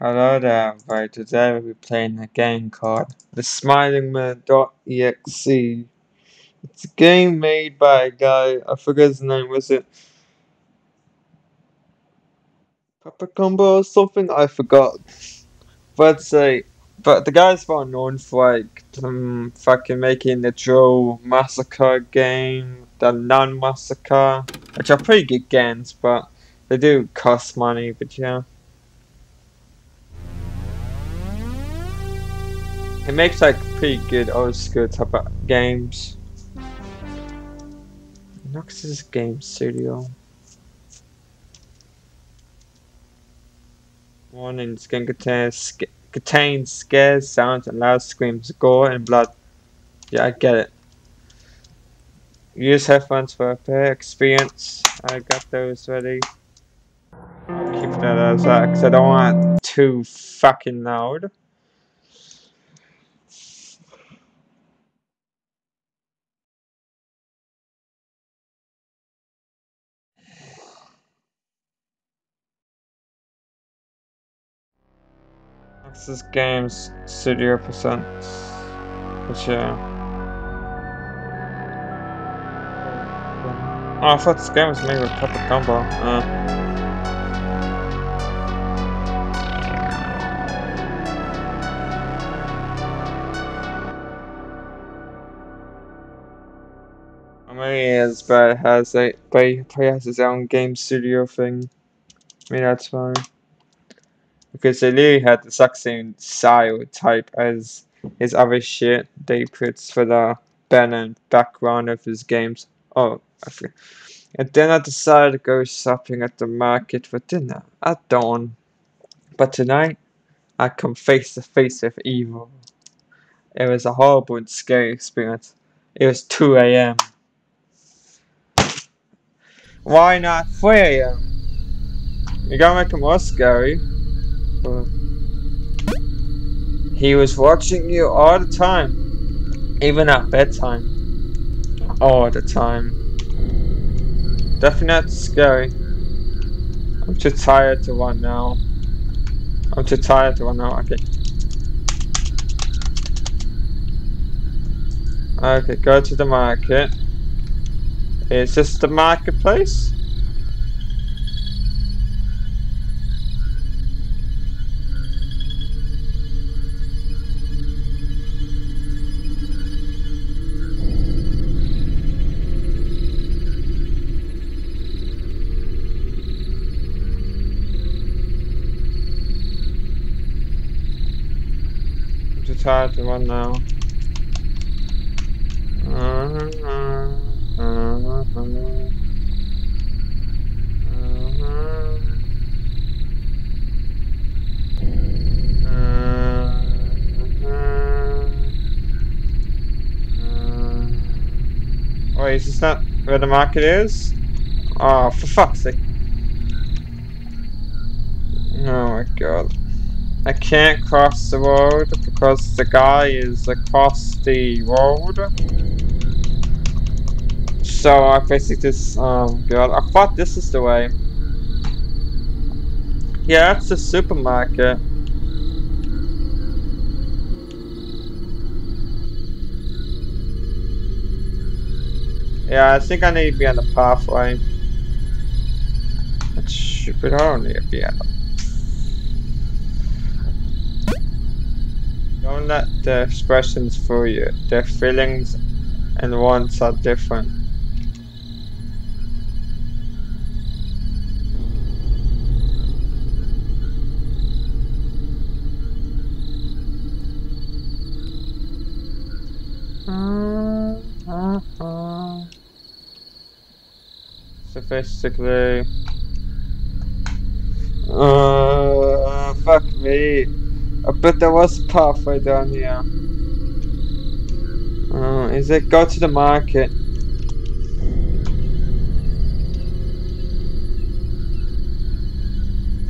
Hello there, everybody. Today we'll be playing a game called The Smiling Man.exe. It's a game made by a guy, I forget his name, was it Puppet Combo or something? I forgot. But say, but the guy's well known for like um, fucking making the Joe Massacre game, the Nun Massacre, which are pretty good games, but they do cost money, but yeah. He makes like pretty good old school type of games. Noxus Game Studio. Warnings can contain, sc scares, sounds, and loud screams, gore, and blood. Yeah, I get it. Use headphones for a better experience. I got those ready. Keep that as that because I don't want it too fucking loud. This is Games Studio Presents. But yeah. Oh, I thought this game was made with Puppet Combo. Uh. Maybe but has a, but he has his own game studio thing. I mean, that's fine because they literally had the exact same style type as his other shit they puts for the banner and background of his games. Oh, I forget. And then I decided to go shopping at the market for dinner at dawn. But tonight, I come face to face with evil. It was a horrible and scary experience. It was 2 a.m. Why not 3 a.m.? You gotta make it more scary. He was watching you all the time. Even at bedtime. All the time. Definitely not scary. I'm too tired to run now. I'm too tired to run now. Okay. Okay, go to the market. Is this the marketplace? Tired to run now. Wait, is this not where the market is? Oh, for fuck's sake. Oh my god. I can't cross the road because the guy is across the road. So I basically just, um, God, I thought this is the way. Yeah, that's the supermarket. Yeah, I think I need to be on the pathway. I don't need to be on the Don't let the expressions fool you. Their feelings and wants are different. Sophistically. Uh, fuck me. I bet there was a pathway down here. Uh, is it go to the market?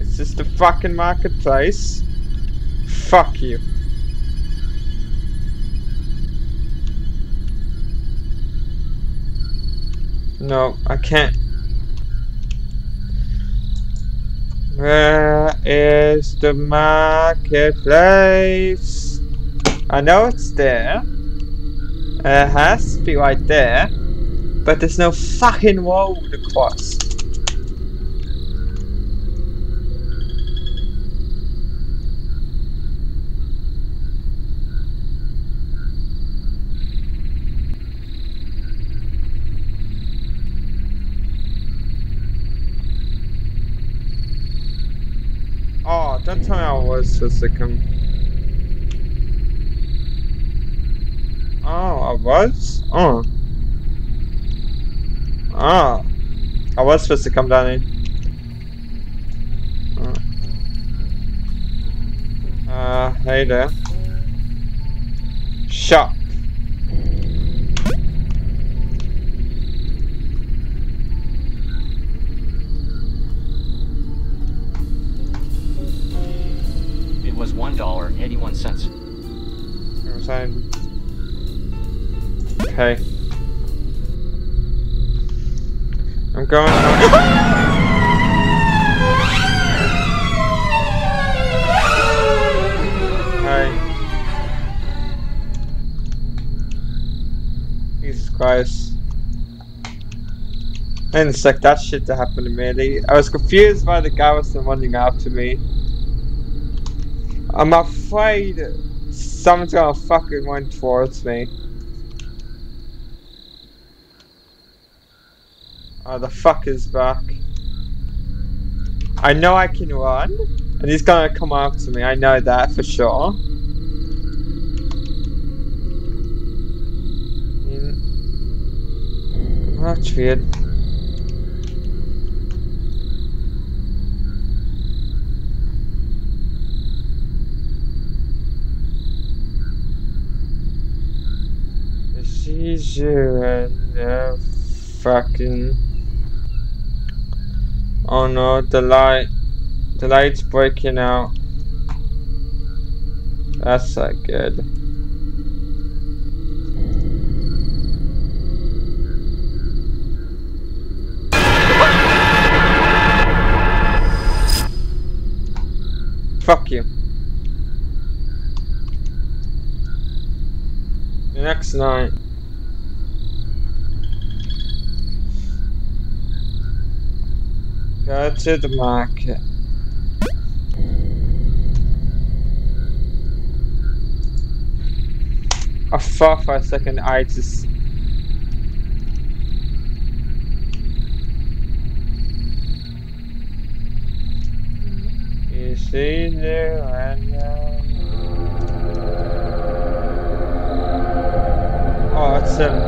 Is this the fucking marketplace? Fuck you. No, I can't. Where is the marketplace? I know it's there. It has to be right there. But there's no fucking road across. Tell me I was supposed to come. Oh, I was? Oh. Ah. I was supposed to come down. Oh. Uh, hey there. Shop. Going. Hi. Jesus Christ. I didn't expect that shit to happen to me. I was confused by the garrison running after me. I'm afraid someone's gonna fucking run towards me. Oh, the fucker's back. I know I can run, and he's gonna come after me. I know that for sure. Mm. That's weird. She's you and the fucking. Oh no, the light. The light's breaking out. That's not good. Fuck you. The next night. Go to the market. Oh, I thought for a second I just You see there and now Oh, it's him.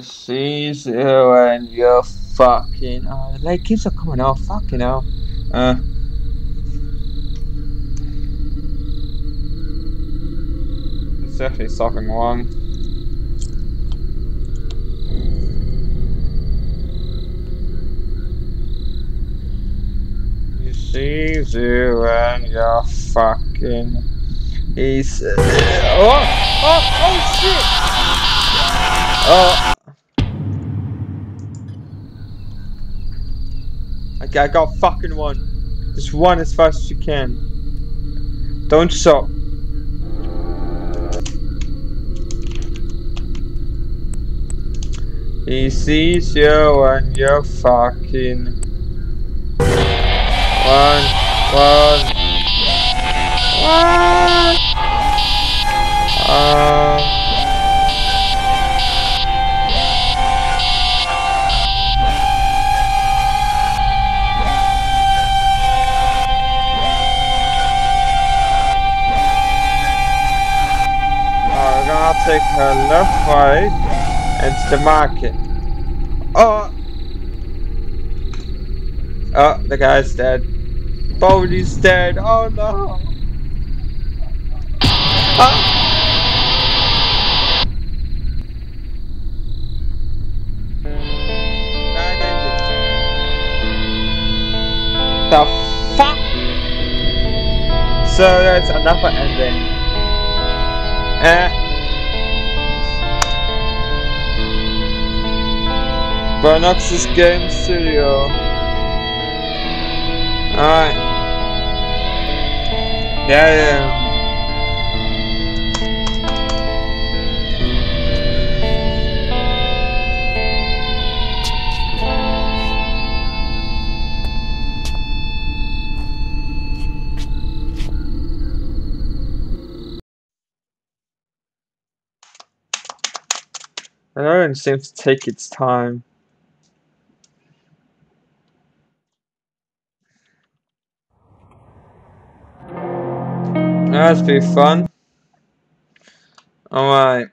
You see you and you're fucking oh the light keeps on coming off, fucking hell. Uh It's definitely something wrong. You see you and you're fucking He's uh, Oh! Oh! Oh shit! Oh! I got fucking one. Just run as fast as you can. Don't stop. He sees you and you're fucking. One, one, one. Um. Her left right into the market. Oh! Oh, the guy's dead. Bodie's dead. Oh no! Ah! The fuck? So that's another ending. Eh. Bernox's Game Studio. Alright. Yeah, yeah. Know it seems to take its time. That's pretty fun. Alright.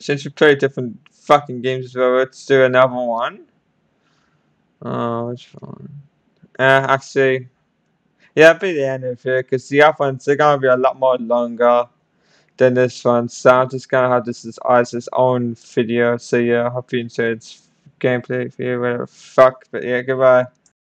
Since we played different fucking games as well, let's do another one. Oh, which one? Uh, actually, yeah, that'll be the end of it, because the other ones are gonna be a lot more longer than this one, so I'm just gonna have this as its own video. So yeah, hope you enjoyed its gameplay video, whatever fuck, but yeah, goodbye.